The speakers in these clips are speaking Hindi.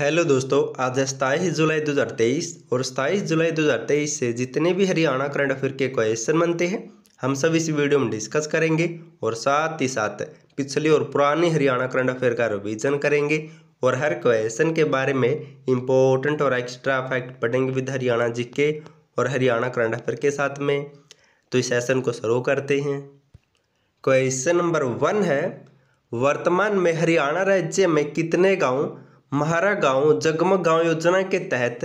हेलो दोस्तों, आज है सताईस जुलाई 2023 और सताईस जुलाई 2023 से जितने भी हरियाणा करंट अफेयर के क्वेश्चन बनते हैं, हम सब इस वीडियो में डिस्कस करेंगे और साथ ही साथ पिछली और पुरानी हरियाणा करंट अफेयर का रिवीजन करेंगे और हर क्वेश्चन के बारे में इम्पोर्टेंट और एक्स्ट्रा फैक्ट पढ़ेंगे विद हरियाणा जीके और हरियाणा करंट अफेयर के साथ में। तो इस सेशन को शुरू करते हैं। क्वेश्चन नंबर वन है, वर्तमान में हरियाणा राज्य में कितने गाँव महारा गाँव जगमग गाँव योजना के तहत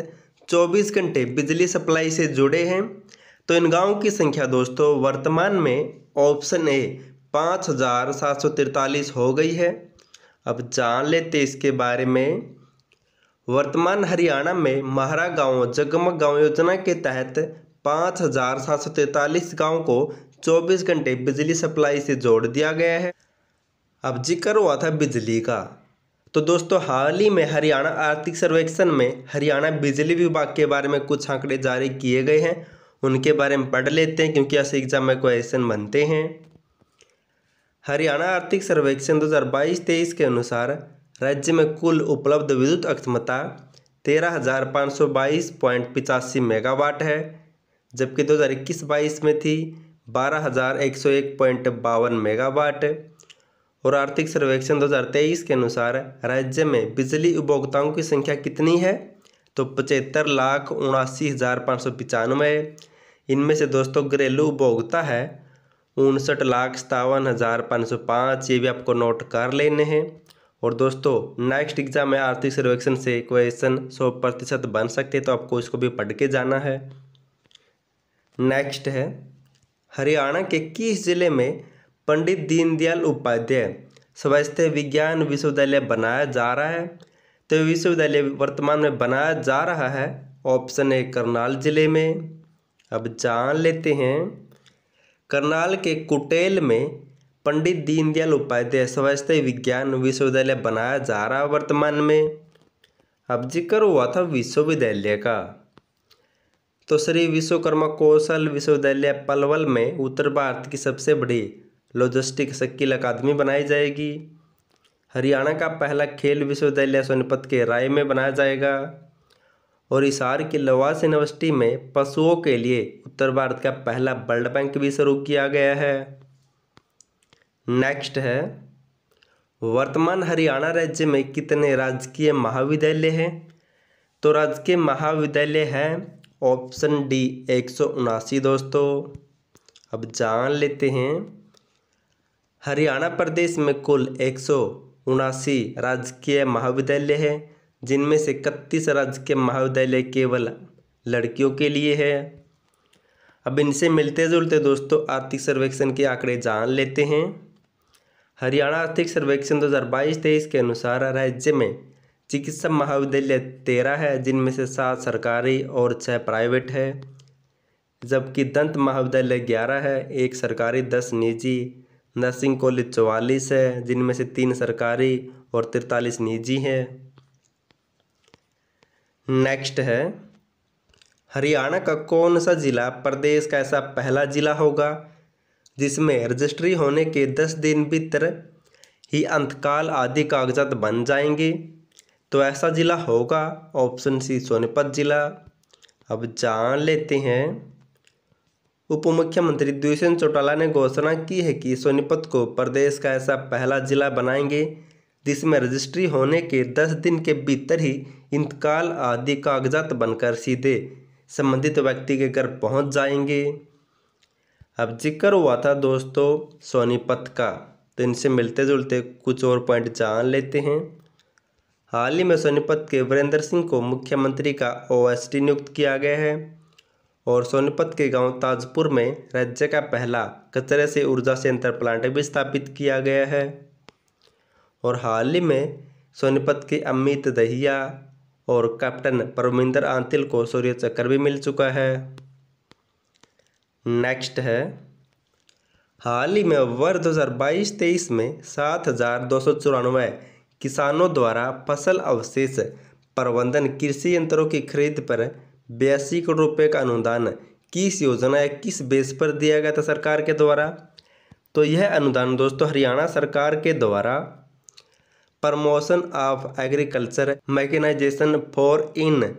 24 घंटे बिजली सप्लाई से जुड़े हैं। तो इन गाँवों की संख्या दोस्तों, वर्तमान में ऑप्शन ए पाँच हज़ार सात सौ तिरतालीस हो गई है। अब जान लेते इसके बारे में। वर्तमान हरियाणा में महारा गाँव जगमग गाँव योजना के तहत पाँच हज़ार सात सौ तैंतालीस गाँव को चौबीस घंटे बिजली सप्लाई से जोड़ दिया गया है। अब ज़िक्र हुआ था बिजली का। तो दोस्तों, हाल ही में हरियाणा आर्थिक सर्वेक्षण में हरियाणा बिजली विभाग के बारे में कुछ आंकड़े जारी किए गए हैं। उनके बारे में पढ़ लेते हैं, क्योंकि ऐसे एग्ज़ाम में क्वेश्चन बनते हैं। हरियाणा आर्थिक सर्वेक्षण 2022-23 के अनुसार राज्य में कुल उपलब्ध विद्युत अक्षमता तेरह हज़ार पाँच सौ बाईस पॉइंट पिचासी मेगावाट है, जबकि 2021-22 में थी बारह हज़ार एक सौ एक पॉइंट बावन मेगावाट। और आर्थिक सर्वेक्षण 2023 के अनुसार राज्य में बिजली उपभोक्ताओं की संख्या कितनी है? तो पचहत्तर लाख उनासी हज़ार पाँच सौ पचानवे। इनमें से दोस्तों घरेलू उपभोक्ता है, उनसठ लाख सतावन हज़ार पाँच सौ पाँच, ये भी आपको नोट कर लेने हैं। और दोस्तों, नेक्स्ट एग्ज़ाम में आर्थिक सर्वेक्षण से क्वेश्चन सौ प्रतिशत बन सकते तो आपको इसको भी पढ़ के जाना है। नेक्स्ट है, हरियाणा के किस ज़िले में पंडित दीनदयाल उपाध्याय। स्वास्थ्य विज्ञान विश्वविद्यालय बनाया जा रहा है। तो विश्वविद्यालय वर्तमान में बनाया जा रहा है ऑप्शन ए करनाल ज़िले में। अब जान लेते हैं। करनाल के कुटेल में पंडित दीनदयाल उपाध्याय स्वास्थ्य विज्ञान विश्वविद्यालय बनाया जा रहा है वर्तमान में। अब ज़िक्र हुआ था विश्वविद्यालय का। तो श्री विश्वकर्मा कौशल विश्वविद्यालय पलवल में उत्तर भारत की सबसे बड़ी लॉजिस्टिक स्किल अकादमी बनाई जाएगी। हरियाणा का पहला खेल विश्वविद्यालय सोनीपत के राय में बनाया जाएगा। और हिसार की लवास यूनिवर्सिटी में पशुओं के लिए उत्तर भारत का पहला ब्लड बैंक भी शुरू किया गया है। नेक्स्ट है, वर्तमान हरियाणा राज्य में कितने राजकीय महाविद्यालय हैं? तो राजकीय महाविद्यालय है ऑप्शन डी एक सौ उनासी दोस्तों। अब जान लेते हैं हरियाणा प्रदेश में कुल एक सौ उनासी राजकीय महाविद्यालय है, जिनमें से इकतीस राजकीय महाविद्यालय केवल लड़कियों के लिए है। अब इनसे मिलते जुलते दोस्तों आर्थिक सर्वेक्षण के आंकड़े जान लेते हैं। हरियाणा आर्थिक सर्वेक्षण 2022-23 के अनुसार राज्य में चिकित्सा महाविद्यालय तेरह है, जिनमें से सात सरकारी और छः प्राइवेट है, जबकि दंत महाविद्यालय ग्यारह है, एक सरकारी, दस निजी नर्सिंग कॉलेज चौवालीस है, जिनमें से तीन सरकारी और तिरतालीस निजी हैं। नेक्स्ट है, हरियाणा का कौन सा ज़िला प्रदेश का ऐसा पहला ज़िला होगा, जिसमें रजिस्ट्री होने के दस दिन भीतर ही अंतकाल आदि कागजात बन जाएँगे? तो ऐसा ज़िला होगा ऑप्शन सी सोनीपत ज़िला। अब जान लेते हैं उप मुख्यमंत्री दुष्यंत चौटाला ने घोषणा की है कि सोनीपत को प्रदेश का ऐसा पहला जिला बनाएँगे, जिसमें रजिस्ट्री होने के दस दिन के भीतर ही इंतकाल आदि कागजात बनकर सीधे संबंधित व्यक्ति के घर पहुँच जाएँगे। अब ज़िक्र हुआ था दोस्तों सोनीपत का तो इनसे मिलते जुलते कुछ और पॉइंट जान लेते हैं। हाल ही में सोनीपत के वीरेंद्र सिंह को मुख्यमंत्री का ओएसटी नियुक्त किया गया है। और सोनीपत के गाँव ताजपुर में राज्य का पहला कचरे से ऊर्जा संयंत्र प्लांट भी स्थापित किया गया है। और हाल ही में सोनीपत के अमित दहिया और कैप्टन परमिंदर आंतिल को सूर्य चक्र भी मिल चुका है। नेक्स्ट है, हाल ही में वर्ष दो हज़ार बाईस तेईस में सात हज़ार दो सौ चौरानवे किसानों द्वारा फ़सल अवशेष प्रबंधन कृषि यंत्रों की खरीद पर बयासी करोड़ रुपए का अनुदान किस योजना या किस बेस पर दिया गया था सरकार के द्वारा? तो यह अनुदान दोस्तों हरियाणा सरकार के द्वारा promotion of agriculture mechanization for in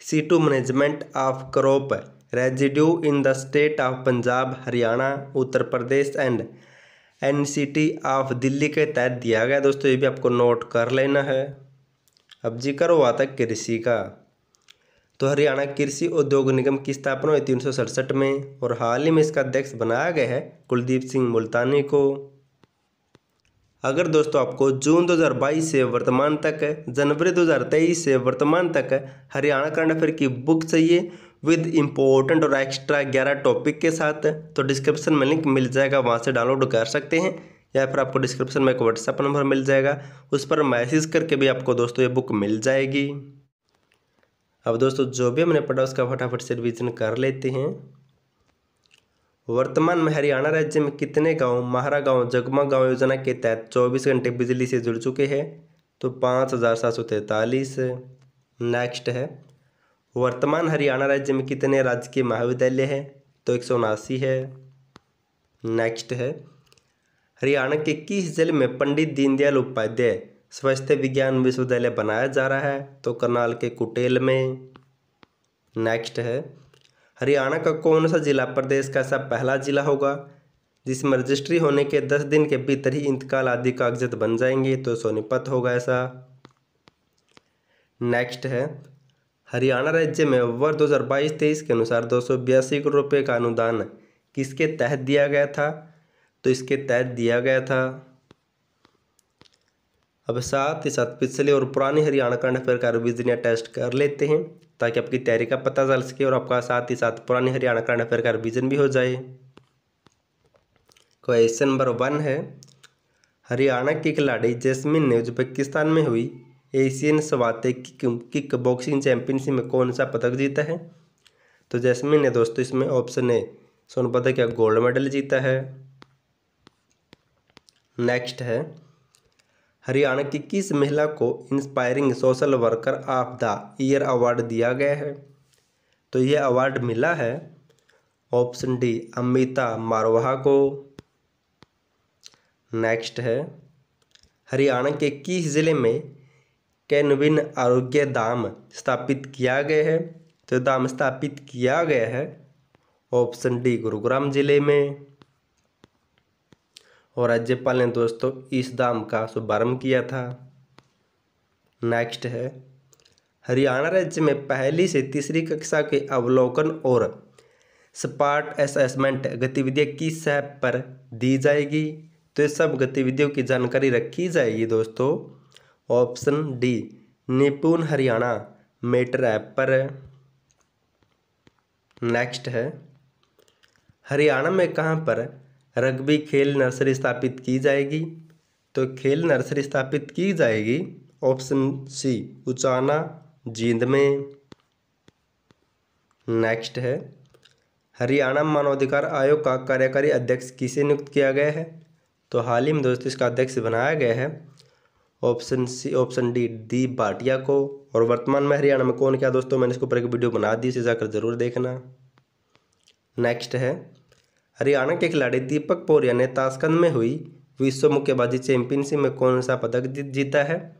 situ management of crop residue in the state of Punjab, Haryana, Uttar Pradesh and NCT of Delhi के तहत दिया गया। दोस्तों, ये भी आपको नोट कर लेना है। अब ज़िक्र हुआ था कृषि का। तो हरियाणा कृषि उद्योग निगम की स्थापना हुई तीन सौ सड़सठ में और हाल ही में इसका अध्यक्ष बनाया गया है कुलदीप सिंह मुल्तानी को। अगर दोस्तों आपको जून 2022 से वर्तमान तक, जनवरी 2023 से वर्तमान तक हरियाणा करंट अफेयर की बुक चाहिए विद इम्पोर्टेंट और एक्स्ट्रा ग्यारह टॉपिक के साथ तो डिस्क्रिप्शन में लिंक मिल जाएगा, वहाँ से डाउनलोड कर सकते हैं। या फिर आपको डिस्क्रिप्शन में एक व्हाट्सएप नंबर मिल जाएगा, उस पर मैसेज करके भी आपको दोस्तों ये बुक मिल जाएगी। अब दोस्तों, जो भी हमने पढ़ा, उसका फटाफट से रिविजन कर लेते हैं। वर्तमान में हरियाणा राज्य में कितने गाँव, महारा गाँव, जगमा गाँव योजना के तहत 24 घंटे बिजली से जुड़ चुके हैं? तो पाँच हज़ार सात सौ तैंतालीस नेक्स्ट है। वर्तमान हरियाणा राज्य में कितने राजकीय महाविद्यालय हैं? तो एक सौ उनासी है। नेक्स्ट है। हरियाणा के किस ज़िले में पंडित दीनदयाल उपाध्याय स्वास्थ्य विज्ञान विश्वविद्यालय बनाया जा रहा है तो करनाल के कुटेल में। नेक्स्ट है, हरियाणा का कौन सा जिला प्रदेश का ऐसा पहला जिला होगा, जिसमें रजिस्ट्री होने के दस दिन के भीतर ही इंतकाल आदि कागजात बन जाएँगे तो सोनीपत होगा ऐसा। नेक्स्ट है, हरियाणा राज्य में वर्ष दो हज़ार बाईस तेईस के अनुसार दो सौ बयासी करोड़ रुपये का अनुदान किसके तहत दिया गया था तो इसके तहत दिया गया था अब साथ ही साथ पिछले और पुरानी हरियाणा करंट अफेयर का रिविजन या टेस्ट कर लेते हैं, ताकि आपकी तैयारी का पता चल सके और आपका साथ ही साथ पुरानी हरियाणा करंट अफेयर का रिविजन भी हो जाए। क्वेश्चन नंबर वन है, हरियाणा की खिलाड़ी जैस्मिन ने उज्बेकिस्तान में हुई Asian savate kick boxing championship में कौन सा पदक जीता है? तो जैस्मिन ने दोस्तों इसमें ऑप्शन ए स्वर्ण पदक या गोल्ड मेडल जीता है। नेक्स्ट है हरियाणा की किस महिला को inspiring social worker of the year award दिया गया है? तो यह अवार्ड मिला है ऑप्शन डी, अमिता मारवाहा को। नेक्स्ट है, हरियाणा के किस ज़िले में कैनविन आरोग्य धाम स्थापित किया गया है? तो धाम स्थापित किया गया है ऑप्शन डी, गुरुग्राम ज़िले में। और राज्यपाल ने दोस्तों इस दाम का शुभारंभ किया था। नेक्स्ट है, हरियाणा राज्य में पहली से तीसरी कक्षा के अवलोकन और स्पार्ट असेसमेंट गतिविधियाँ किस ऐप पर दी जाएगी? तो ये सब गतिविधियों की जानकारी रखी जाएगी दोस्तों। Option D Nipun Haryana mentor app पर। नेक्स्ट है, हरियाणा में कहाँ पर रग्बी खेल नर्सरी स्थापित की जाएगी। तो खेल नर्सरी स्थापित की जाएगी। ऑप्शन सी, उचाना, जींद में। नेक्स्ट है, हरियाणा मानवाधिकार आयोग का कार्यकारी अध्यक्ष किसे नियुक्त किया गया है? तो हाल ही में दोस्तों, इसका अध्यक्ष बनाया गया है। ऑप्शन सी, ऑप्शन डी दी भाटिया को। और वर्तमान में हरियाणा में कौन क्या दोस्तों, मैंने इसके ऊपर एक वीडियो बना दी, इसे जाकर ज़रूर देखना। नेक्स्ट है हरियाणा के खिलाड़ी दीपक पोरिया ने ताशकंद में हुई विश्व मुक्केबाजी चैंपियनशिप में कौन सा पदक जीता है?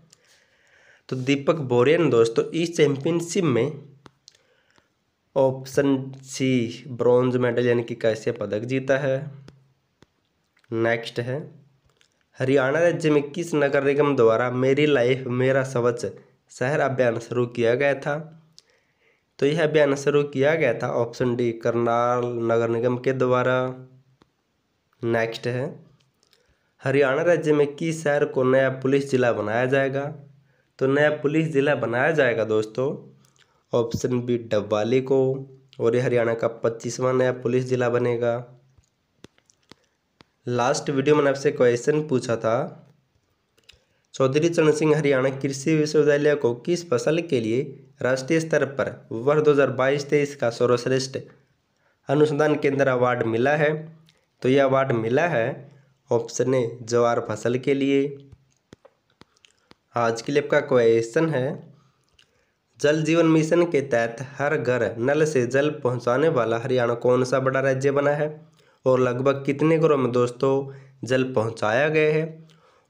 तो दीपक बोरिया ने दोस्तों, इस चैंपियनशिप में ऑप्शन सी ब्रॉन्ज मेडल यानी कि कैसे पदक जीता है? नेक्स्ट है, हरियाणा राज्य में किस नगर निगम द्वारा मेरी लाइफ, मेरा सवच शहर अभियान शुरू किया गया था? तो यह अभियान शुरू किया गया था ऑप्शन डी, करनाल नगर निगम के द्वारा। नेक्स्ट है, हरियाणा राज्य में किस शहर को नया पुलिस जिला बनाया जाएगा? तो नया पुलिस जिला बनाया जाएगा दोस्तों, ऑप्शन बी डब्वाली को, और ये हरियाणा का पच्चीसवां नया पुलिस जिला बनेगा। लास्ट वीडियो मैंने आपसे क्वेश्चन पूछा था चौधरी चरण सिंह हरियाणा कृषि विश्वविद्यालय को किस फ़सल के लिए राष्ट्रीय स्तर पर वर्ष दो हज़ार बाईस तेईस का सर्वश्रेष्ठ अनुसंधान केंद्र अवार्ड मिला है। तो यह अवार्ड मिला है ऑप्शन ए, जवार फ़सल के लिए। आज के लिए आपका क्वेश्चन है, जल जीवन मिशन के तहत हर घर नल से जल पहुँचाने वाला हरियाणा कौन सा बड़ा राज्य बना है? और लगभग कितने घरों में दोस्तों जल पहुँचाया गया है?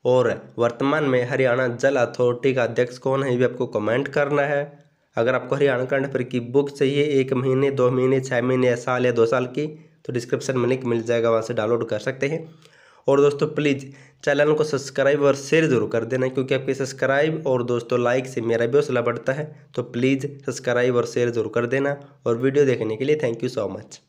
और वर्तमान में हरियाणा जल अथॉरिटी का अध्यक्ष कौन है, ये आपको कमेंट करना है। अगर आपको हरियाणा करंट अफेयर की बुक चाहिए, एक महीने, दो महीने छः महीने या साल या दो साल की तो डिस्क्रिप्शन में लिंक मिल जाएगा, वहाँ से डाउनलोड कर सकते हैं। और दोस्तों प्लीज़ चैनल को सब्सक्राइब और शेयर ज़रूर कर देना, क्योंकि आपके सब्सक्राइब और दोस्तों लाइक से मेरा भी हौसला बढ़ता है तो प्लीज़ सब्सक्राइब और शेयर ज़रूर कर देना। और वीडियो देखने के लिए थैंक यू सो मच